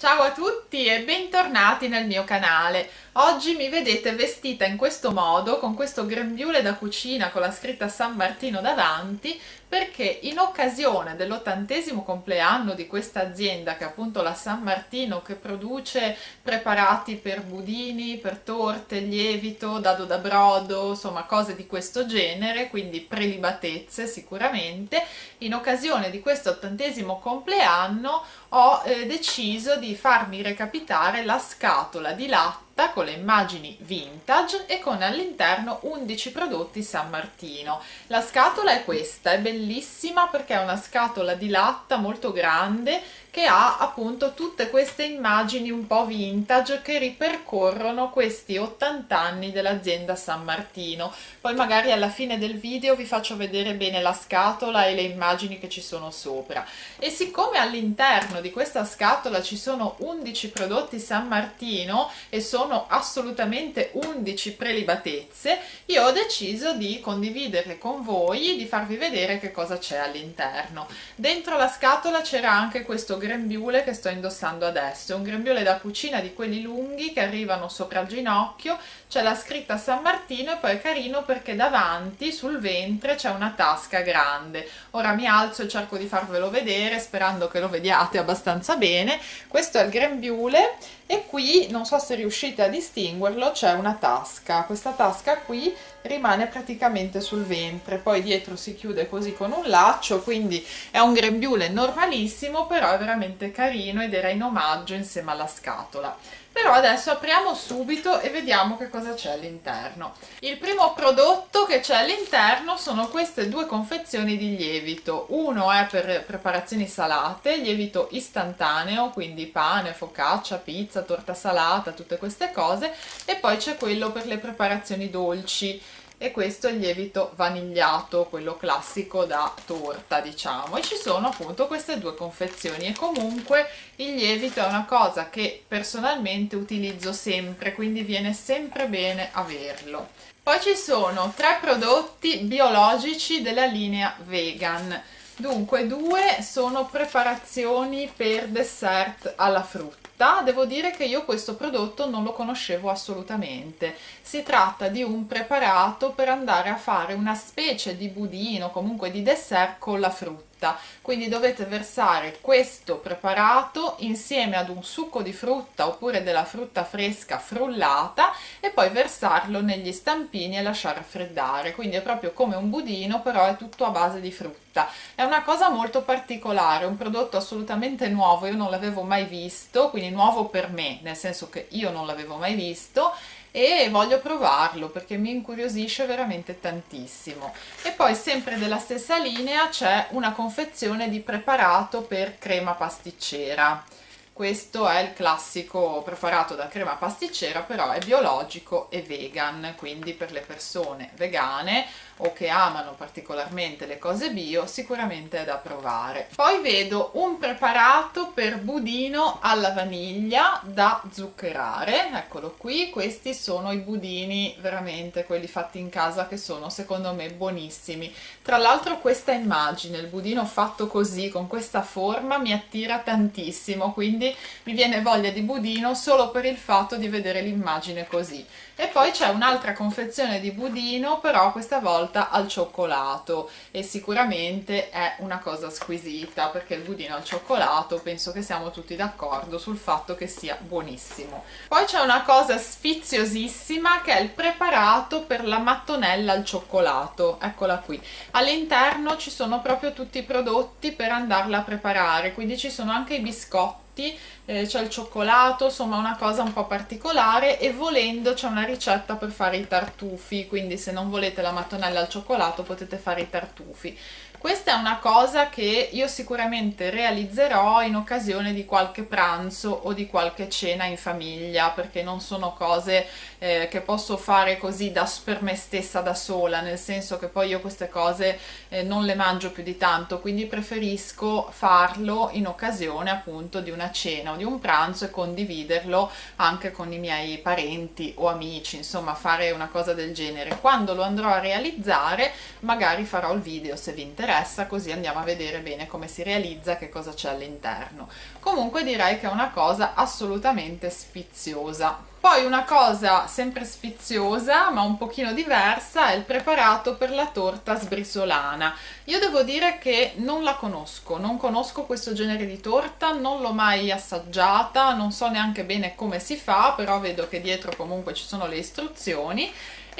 Ciao a tutti e bentornati nel mio canale. Oggi mi vedete vestita in questo modo, con questo grembiule da cucina con la scritta San Martino davanti, perché in occasione dell'ottantesimo compleanno di questa azienda, che è appunto la San Martino, che produce preparati per budini, per torte, lievito, dado da brodo, insomma cose di questo genere, quindi prelibatezze sicuramente, in occasione di questo ottantesimo compleanno ho eh, deciso di farmi recapitare la scatola di latte con le immagini vintage e con all'interno 11 prodotti San Martino. La scatola è questa, è bellissima perché è una scatola di latta molto grande che ha appunto tutte queste immagini un po' vintage che ripercorrono questi 80 anni dell'azienda San Martino. Poi magari alla fine del video vi faccio vedere bene la scatola e le immagini che ci sono sopra. E siccome all'interno di questa scatola ci sono 11 prodotti San Martino e sono assolutamente 11 prelibatezze, io ho deciso di condividerle con voi, di farvi vedere che cosa c'è all'interno. Dentro la scatola c'era anche questo grembiule che sto indossando adesso, è un grembiule da cucina di quelli lunghi che arrivano sopra il ginocchio, c'è la scritta San Martino e poi è carino perché davanti sul ventre c'è una tasca grande. Ora mi alzo e cerco di farvelo vedere sperando che lo vediate abbastanza bene. Questo è il grembiule e qui non so se riuscite a distinguerlo c'è una tasca. Questa tasca qui rimane praticamente sul ventre poi dietro si chiude così con un laccio quindi è un grembiule normalissimo però è veramente carino ed era in omaggio insieme alla scatola però adesso apriamo subito e vediamo che cosa c'è all'interno. Il primo prodotto che c'è all'interno sono queste due confezioni di lievito. Uno è per preparazioni salate lievito istantaneo quindi pane, focaccia, pizza, torta salata tutte queste cose. E poi c'è quello per le preparazioni dolci e questo è il lievito vanigliato, quello classico da torta diciamo. E ci sono appunto queste due confezioni. E comunque il lievito è una cosa che personalmente utilizzo sempre quindi viene sempre bene averlo. Poi ci sono tre prodotti biologici della linea vegan. Dunque due sono preparazioni per dessert alla frutta devo dire che io questo prodotto non lo conoscevo assolutamente. Si tratta di un preparato per andare a fare una specie di budino, comunque di dessert con la frutta frutta. Quindi dovete versare questo preparato insieme ad un succo di frutta oppure della frutta fresca frullata e poi versarlo negli stampini e lasciare raffreddare quindi è proprio come un budino però è tutto a base di frutta. È una cosa molto particolare un prodotto assolutamente nuovo io non l'avevo mai visto quindi nuovo per me nel senso che io non l'avevo mai visto e voglio provarlo perché mi incuriosisce veramente tantissimo. E poi sempre della stessa linea c'è una confezione di preparato per crema pasticcera. Questo è il classico preparato da crema pasticcera però è biologico e vegan quindi per le persone vegane o che amano particolarmente le cose bio sicuramente è da provare. Poi vedo un preparato per budino alla vaniglia da zuccherare. Eccolo qui. Questi sono i budini veramente quelli fatti in casa che sono secondo me buonissimi. Tra l'altro questa immagine il budino fatto così con questa forma mi attira tantissimo quindi mi viene voglia di budino solo per il fatto di vedere l'immagine così e poi c'è un'altra confezione di budino però questa volta al cioccolato. E sicuramente è una cosa squisita perché il budino al cioccolato penso che siamo tutti d'accordo sul fatto che sia buonissimo. Poi c'è una cosa sfiziosissima che è il preparato per la mattonella al cioccolato. Eccola qui. All'interno ci sono proprio tutti i prodotti per andarla a preparare quindi ci sono anche i biscotti eh, c'è il cioccolato, insomma una cosa un po' particolare e volendo c'è una ricetta per fare i tartufi, quindi se non volete la mattonella al cioccolato potete fare i tartufi. Questa è una cosa che io sicuramente realizzerò in occasione di qualche pranzo o di qualche cena in famiglia perché non sono cose eh, che posso fare così da, per me stessa da sola, nel senso che poi io queste cose eh, non le mangio più di tanto, quindi preferisco farlo in occasione appunto di una cena o di un pranzo e condividerlo anche con i miei parenti o amici, insomma fare una cosa del genere. Quando lo andrò a realizzare magari farò il video se vi interessa interessa così andiamo a vedere bene come si realizza, che cosa c'è all'interno. Comunque direi che è una cosa assolutamente sfiziosa. Poi una cosa sempre sfiziosa ma un pochino diversa è il preparato per la torta sbrisolana. Io devo dire che non la conosco, non conosco questo genere di torta, non l'ho mai assaggiata, non so neanche bene come si fa, però vedo che dietro comunque ci sono le istruzioni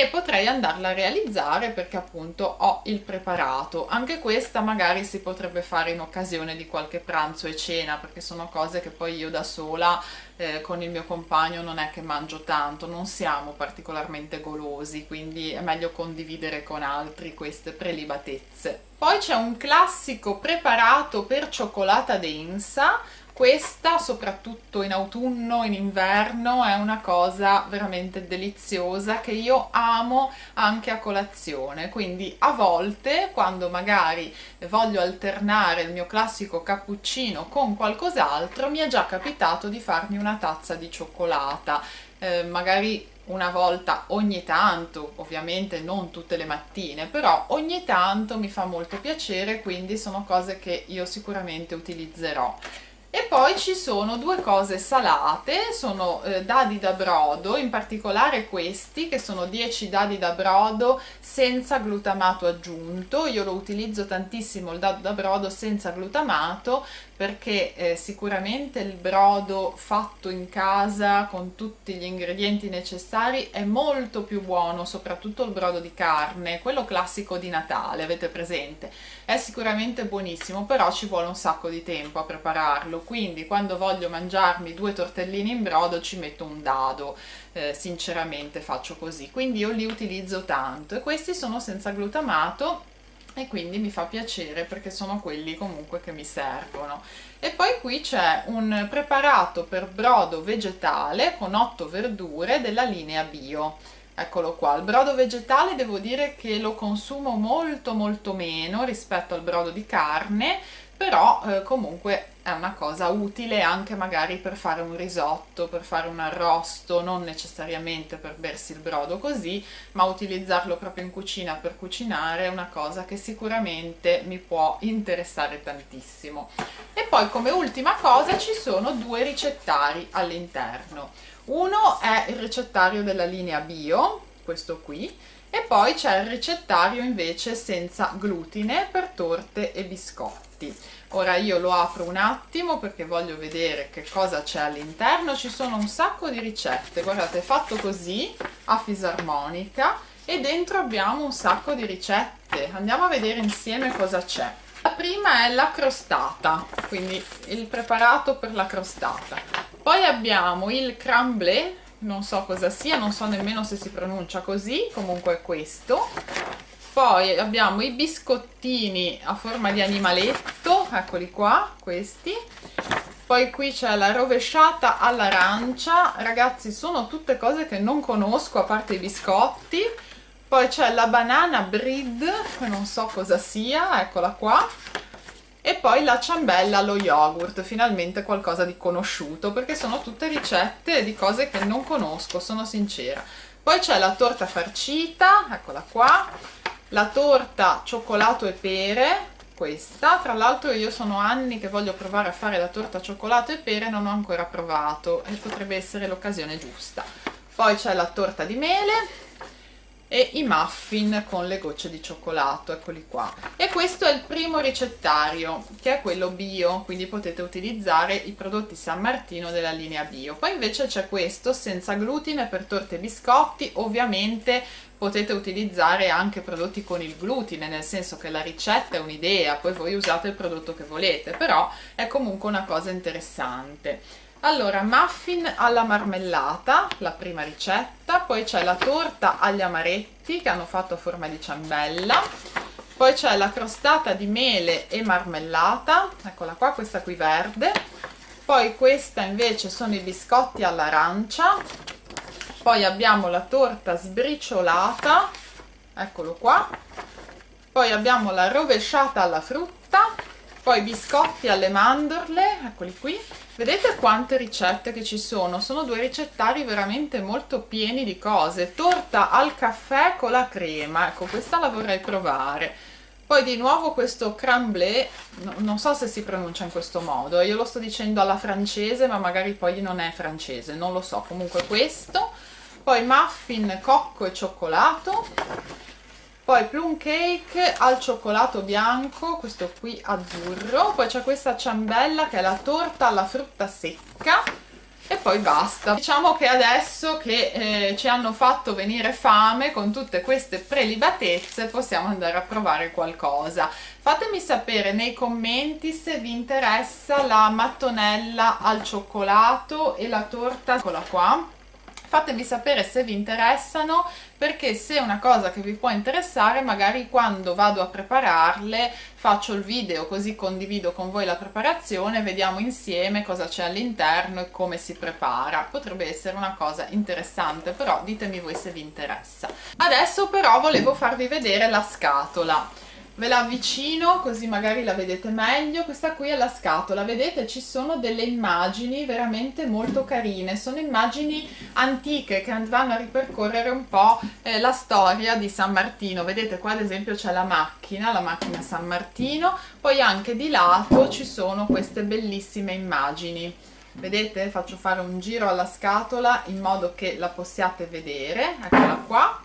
e potrei andarla a realizzare perché appunto ho il preparato. Anche questa magari si potrebbe fare in occasione di qualche pranzo e cena perché sono cose che poi io da sola eh, con il mio compagno non è che mangio tanto, non siamo particolarmente golosi, quindi è meglio condividere con altri queste prelibatezze. Poi c'è un classico preparato per cioccolata densa questa soprattutto in autunno, in inverno è una cosa veramente deliziosa che io amo anche a colazione quindi a volte quando magari voglio alternare il mio classico cappuccino con qualcos'altro mi è già capitato di farmi una tazza di cioccolata eh, magari una volta ogni tanto, ovviamente non tutte le mattine, però ogni tanto mi fa molto piacere, quindi sono cose che io sicuramente utilizzerò. Poi ci sono due cose salate, sono eh, dadi da brodo, in particolare questi che sono 10 dadi da brodo senza glutamato aggiunto. Io lo utilizzo tantissimo il dado da brodo senza glutamato perché eh, sicuramente il brodo fatto in casa con tutti gli ingredienti necessari è molto più buono, soprattutto il brodo di carne, quello classico di Natale, avete presente? È sicuramente buonissimo, però ci vuole un sacco di tempo a prepararlo, quindi quando voglio mangiarmi due tortellini in brodo ci metto un dado, eh, sinceramente faccio così, quindi io li utilizzo tanto. E questi sono senza glutamato e quindi mi fa piacere perché sono quelli comunque che mi servono. E poi qui c'è un preparato per brodo vegetale con 8 verdure della linea bio. Eccolo qua. Il brodo vegetale devo dire che lo consumo molto molto meno rispetto al brodo di carne però eh, comunque è una cosa utile anche magari per fare un risotto, per fare un arrosto, non necessariamente per bersi il brodo così, ma utilizzarlo proprio in cucina per cucinare è una cosa che sicuramente mi può interessare tantissimo. E poi come ultima cosa ci sono due ricettari all'interno. Uno è il ricettario della linea bio, questo qui, e poi c'è il ricettario invece senza glutine per torte e biscotti. Ora io lo apro un attimo perché voglio vedere che cosa c'è all'interno. Ci sono un sacco di ricette, guardate, è fatto così a fisarmonica e dentro abbiamo un sacco di ricette. Andiamo a vedere insieme cosa c'è. La prima è la crostata, quindi il preparato per la crostata. Poi abbiamo il crumblé, non so cosa sia, non so nemmeno se si pronuncia così, comunque è questo. Poi abbiamo i biscottini a forma di animaletto, eccoli qua, questi. Poi qui c'è la rovesciata all'arancia, ragazzi sono tutte cose che non conosco a parte i biscotti. Poi c'è la banana bread, che non so cosa sia, eccola qua. E poi la ciambella allo yogurt, finalmente qualcosa di conosciuto, perché sono tutte ricette di cose che non conosco, sono sincera. Poi c'è la torta farcita, eccola qua, la torta cioccolato e pere, questa, tra l'altro io sono anni che voglio provare a fare la torta cioccolato e pere, non ho ancora provato e potrebbe essere l'occasione giusta. Poi c'è la torta di mele, e i muffin con le gocce di cioccolato, eccoli qua. E questo è il primo ricettario, che è quello bio, quindi potete utilizzare i prodotti San Martino della linea bio. Poi invece c'è questo senza glutine per torte e biscotti, ovviamente potete utilizzare anche prodotti con il glutine, nel senso che la ricetta è un'idea, poi voi usate il prodotto che volete, però è comunque una cosa interessante. Allora, muffin alla marmellata, la prima ricetta, poi c'è la torta agli amaretti che hanno fatto a forma di ciambella, poi c'è la crostata di mele e marmellata, eccola qua, questa qui verde, poi questa invece sono i biscotti all'arancia, poi abbiamo la torta sbriciolata, eccolo qua, poi abbiamo la rovesciata alla frutta, poi biscotti alle mandorle, eccoli qui, Vedete quante ricette che ci sono? Sono due ricettari veramente molto pieni di cose. Torta al caffè con la crema, ecco questa la vorrei provare. poi di nuovo questo crumblé no, non so se si pronuncia in questo modo io lo sto dicendo alla francese ma magari poi non è francese non lo so comunque questo poi muffin cocco e cioccolato. Poi plum cake al cioccolato bianco questo qui azzurro. Poi c'è questa ciambella che è la torta alla frutta secca. E poi basta. Diciamo che adesso che eh, ci hanno fatto venire fame con tutte queste prelibatezze possiamo andare a provare qualcosa. Fatemi sapere nei commenti se vi interessa la mattonella al cioccolato e la torta eccola qua fatemi sapere se vi interessano perché se è una cosa che vi può interessare magari quando vado a prepararle faccio il video così condivido con voi la preparazione vediamo insieme cosa c'è all'interno e come si prepara. Potrebbe essere una cosa interessante però ditemi voi se vi interessa. Adesso però volevo farvi vedere la scatola ve la avvicino così magari la vedete meglio. Questa qui è la scatola. Vedete ci sono delle immagini veramente molto carine. Sono immagini antiche che vanno a ripercorrere un po' eh, la storia di San Martino. Vedete qua ad esempio c'è la macchina la macchina San Martino. Poi anche di lato ci sono queste bellissime immagini. Vedete? Faccio fare un giro alla scatola in modo che la possiate vedere. Eccola qua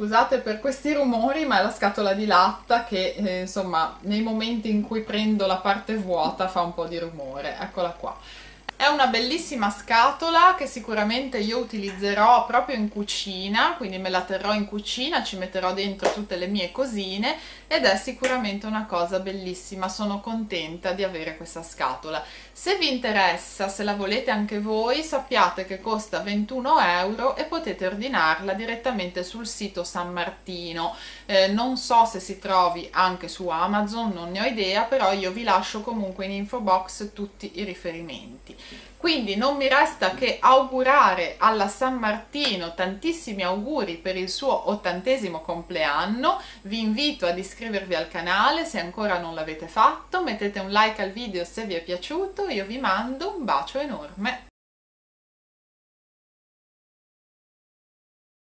Scusate per questi rumori, ma è la scatola di latta che, eh, insomma, nei momenti in cui prendo la parte vuota fa un po' di rumore. Eccola qua. È una bellissima scatola che sicuramente io utilizzerò proprio in cucina, quindi me la terrò in cucina, ci metterò dentro tutte le mie cosine ed è sicuramente una cosa bellissima, sono contenta di avere questa scatola. Se vi interessa, se la volete anche voi, sappiate che costa 21 euro e potete ordinarla direttamente sul sito San Martino. Eh, non so se si trovi anche su Amazon, non ne ho idea, però io vi lascio comunque in info box tutti i riferimenti. Quindi non mi resta che augurare alla San Martino tantissimi auguri per il suo ottantesimo compleanno, vi invito ad iscrivervi al canale se ancora non l'avete fatto, mettete un like al video se vi è piaciuto, io vi mando un bacio enorme.